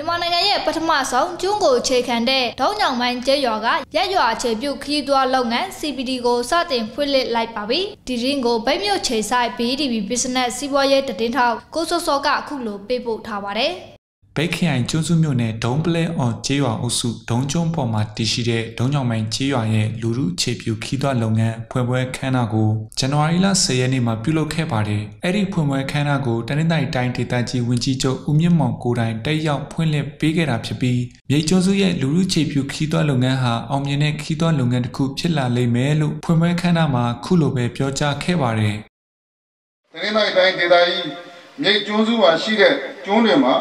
မြန်မာနိုင်ငံရဲ့ပထမဆုံးကျွန်းကိုအခြေခံတဲ့ဒေါင်းညောင်မိုင်းကျဲရွာကရက်ရွာအခြေပြုခရီးသွားလုပ်ငန်း CPD ကိုစတင်ဖွင့်လှစ်လိုက်ပါပြီ။ဒီရင်းကိုဗိတ်မြို့ခြေဆိုင် BDB Business စီးပွားရေးတည်င်းထောက်ကိုစောစောကအခုလိုပေးပို့ထားပါတယ်။ ဘိတ်ခရိုင်ကျွန်းစုမြို့နယ်ဒုံပလဲအောင်ကျေးရွာအုပ်စုဒုံကျွန်းပေါ်မှာတည်ရှိတဲ့ဒုံကြောင်မိုင်ကျေးရွာရဲ့လူမှုအခြေပြုခီးသွွားလုပ်ငန်းဖွင့်ပွဲခမ်းနားကိုဇန်နဝါရီလ10ရက်နေ့မှာပြုလုပ်ခဲ့ပါတယ်။အဲ့ဒီဖွင့်ပွဲခမ်းနားကိုတနင်္သာရီတိုင်းဒေသကြီးဝန်ကြီးချုပ်ဦးမြင့်မောင်ကိုတိုင်တက်ရောက်ဖွင့်လှစ်ပေးခဲ့တာဖြစ်ပြီးမြိတ်ကျွန်းစုရဲ့လူမှုအခြေပြုခီးသွွားလုပ်ငန်းဟာအောင်မြင်တဲ့ခီးသွွားလုပ်ငန်းတစ်ခုဖြစ်လာလိမ့်မယ်လို့ဖွင့်ပွဲခမ်းနားမှာခုလိုပဲပြောကြားခဲ့ပါတယ်။တနင်္သာရီတိုင်းဒေသကြီးမြိတ်ကျွန်းစုမှာရှိတဲ့ကျွန်းတွေမှာ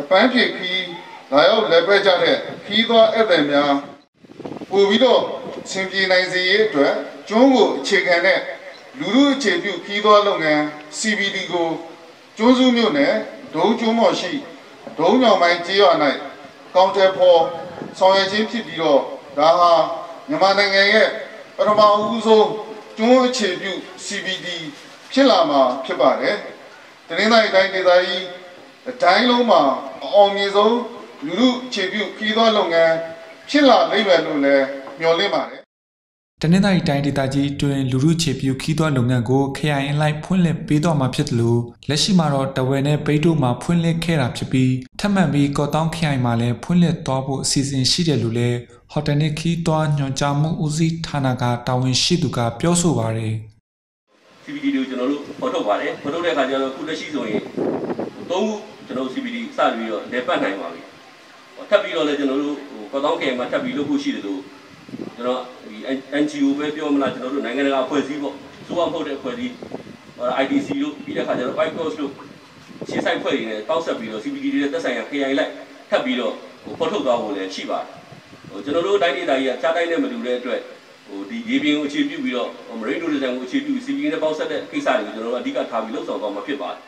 အပန်းဖြေခီးလာရောက်လက်ပဲကြတဲ့ခီးသွားဧည့်သည်များပို့ပြီးတော့ဆင်ပြေနိုင်စေရေးအတွက်ကျွန်းကိုအခြေခံတဲ့လူမှုအခြေပြုခီးသွားလုပ်ငန်း CBD ကိုကျွန်းစုမြို့နယ်ဒုံကျွန်းမော်ရှိဒုံညောင်မိုင်းကျေးရွာ၌ကောင်တယ်ဖော်ဆောင်ရွက်ခြင်းဖြစ်ပြီးတော့ဒါဟာမြန်မာနိုင်ငံရဲ့ပထမဦးဆုံးကျွန်းအခြေပြု CBD ဖြစ်လာမှာဖြစ်ပါတယ်။တနင်္သာရီတိုင်းဒေသကြီးအတိုင်းလုံးမှာ အောင်မြင်ဆုံးလူမှုခြေပြုခီးသောလုပ်ငန်းဖြစ်လာလိမ့်မယ်လို့လည်းမျှော်လင့်ပါတယ်တနင်္သာရီတိုင်းဒေသကြီးတွင်လူမှုခြေပြုခီးသွွားလုပ်ငန်းကိုခရိုင်အလိုက်ဖွင့်လှစ်ပေးတော့မှာဖြစ်တယ်လို့လက်ရှိမှာတော့တဝယ်နဲ့ပိတ်တို့မှာဖွင့်လှစ်ခဲ့တာဖြစ်ပြီးထပ်မံပြီးကော့တောင်းခရိုင်မှာလည်းဖွင့်လှစ်သွားဖို့အစီအစဉ်ရှိတယ်လို့လည်းဟိုတယ်နစ်ခီးသွွားညွှန်ကြားမှုဦးစီးဌာနကတာဝန်ရှိသူကပြောဆိုပါတယ် CBD ကိုကျွန်တော်တို့ဖော်ထုတ်ပါတယ်ဖော်ထုတ်တဲ့အခါကျတော့ခုလက်ရှိဆိုရင်သုံးခု ကျွန်တော်တို့ CBD စပြီးတော့လေပတ်နိုင်ပါပြီထပ်ပြီးတော့လည်းကျွန်တော်တို့ဟိုကော်တောင်းကဲမှာထပ်ပြီးလုပ်ဖို့ရှိတယ်လို့ကျွန်တော်ဒီ NGO ပဲပြောမလားကျွန်တော်တို့နိုင်ငံတကာအဖွဲ့အစည်းပေါ့စိုးရမဟုတ်တဲ့အဖွဲ့အစည်း IDC တို့ပြီးတဲ့အခါကျတော့ White Cross တို့ရှင်းဆိုင်ဖွဲ့ရင်းနဲ့တောက်ဆက်ပြီးတော့ CBD တွေတက်ဆိုင်ရာခရိုင်လိုက်ထပ်ပြီးတော့ဟိုဖော်ထုတ်သွားဖို့လည်းရှိပါတယ်ဟိုကျွန်တော်တို့တိုင်းဒေသကြီးကခြားတိုင်းနဲ့မတူတဲ့အတွက်ဟိုဒီရေပြင်ကိုအခြေပြုပြီးတော့ Marine Tourism ကိုအခြေပြု CBD နဲ့ပေါင်းဆက်တဲ့ကိစ္စတွေကိုကျွန်တော်တို့အဓိကထားပြီးလှုပ်ဆောင်သွားမှာဖြစ်ပါတယ်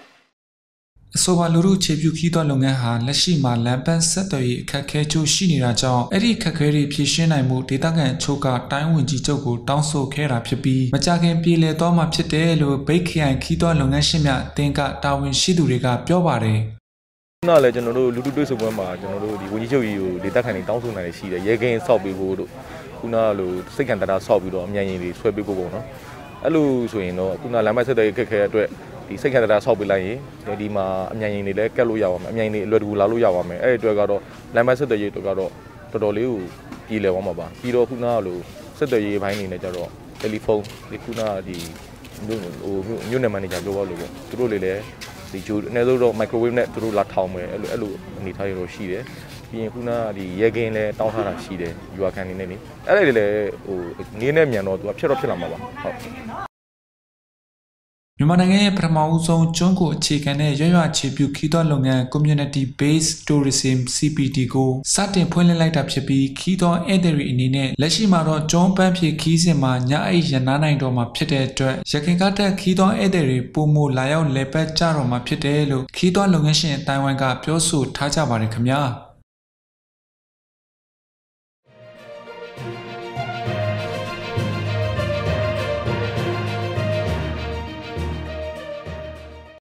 အဆိုပါလူမှုခြေပြုခီးသောလုပ်ငန်းဟာလက်ရှိမှာလမ်းပန်းဆက်သွယ်ရေးအခက်အခဲချို့ရှိနေတာကြောင့်အဲ့ဒီအခက်အခဲတွေဖြေရှင်းနိုင်မှုဒေသခံအချို့ကတိုင်းဝင်ကြီးချုပ်ကိုတောင်းဆိုခဲ့တာဖြစ်ပြီးမကြခင်ပြည်လည်သွားမှာဖြစ်တယ်လို့ဘိတ်ခိုင်ခီးသောလုပ်ငန်းရှင်များအသင်းကတာဝန်ရှိသူတွေကပြောပါတယ်ခုနလည်းကျွန်တော်တို့လူထုတွေ့ဆုံပွဲမှာကျွန်တော်တို့ဒီဝန်ကြီးချုပ်ကြီးကိုဒေသခံတွေတောင်းဆိုနိုင်ရှိတယ်ရဲကင်းဆောက်ပေးဖို့တို့ခုနလိုစိတ်ခံတရာဆောက်ပြီးတော့အမြန်ရင်တွေဆွဲပေးဖို့ပေါ့နော်အဲ့လိုဆိုရင်တော့ခုနလမ်းမဆက်တဲ့ခက်ခဲအတွက် ဒီစိတ်ခံတရာဆောက်ပေးလိုက်ရင်ဒီမှာအမြန်ရင်တွေလည်းကက်လို့ရပါမယ်အမြန်ရင်တွေအလွယ်တကူလာလို့ရပါမယ်အဲ့ဒီအတွက်ကတော့လမ်းမဆက်တဲ့ရေးအတွက်ကတော့တော်တော်လေးကိုပြည်လည်သွားမှာပါပြီးတော့ခုနကလိုဆက်တဲ့ရေးဘိုင်းနေနဲ့ကြတော့တယ်လီဖုန်းဒီခုနကဒီဟိုမြို့နယ်မန်နေဂျာပြောပါလို့ပေါ့သူတို့လေးလည်းဒီဂျိုအနည်းဆုံးတော့ microwave နဲ့သူတို့လာထောင်မယ်အဲ့လိုအဲ့လိုအနေထားရတော့ရှိတယ်ပြီးရင်ခုနကဒီရဲကင်းလဲတောင်းထားတာရှိတယ်ယူအကန်နေနေလေအဲ့ဒါတွေလည်းဟိုနင်းနဲ့မြန်တော့သူကဖြစ်တော့ဖြစ်လာမှာပါဟုတ် မြန်မာနိုင်ငံရဲ့ပထမဦးဆုံးကျွန်းကိုအခြေခံတဲ့ရွရွအခြေပြုခီးသွွားလုပ်ငန်း Community Based Tourism CPT ကိုစတင်ဖွင့်လှစ်လိုက်တာဖြစ်ပြီးခီးသွွားဧည့်သည်တွေအနေနဲ့လက်ရှိမှာတော့ကျွန်းပန်းဖြေခီးစဉ်မှာညအိပ်ရနားနိုင်တော့မှာဖြစ်တဲ့အတွက်ရခိုင်ကတက်ခီးသွွားဧည့်သည်တွေပုံမလာရောက်လဲပတ်ကြတော့မှာဖြစ်တယ်လို့ခီးသွွားလုပ်ငန်းရှင်အတိုင်းဝိုင်းကပြောဆိုထားကြပါတယ်ခင်ဗျာ။